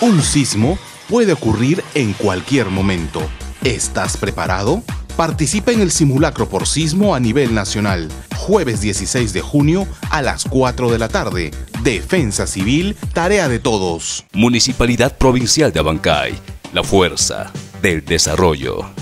Un sismo puede ocurrir en cualquier momento. ¿Estás preparado? Participa en el simulacro por sismo a nivel nacional, jueves 16 de junio a las 4 de la tarde. Defensa Civil, tarea de todos. Municipalidad Provincial de Abancay, la fuerza del desarrollo.